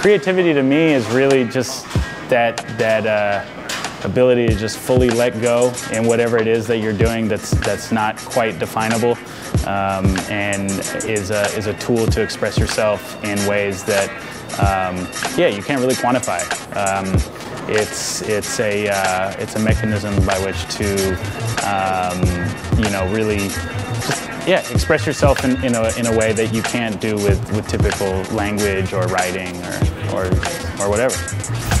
Creativity to me is really just that that uh, ability to just fully let go in whatever it is that you're doing that's that's not quite definable, um, and is a is a tool to express yourself in ways that um, yeah you can't really quantify. Um, it's it's a uh, it's a mechanism by which to um, you know really just yeah express yourself in, in, a, in a way that you can't do with, with typical language or writing or, or, or whatever.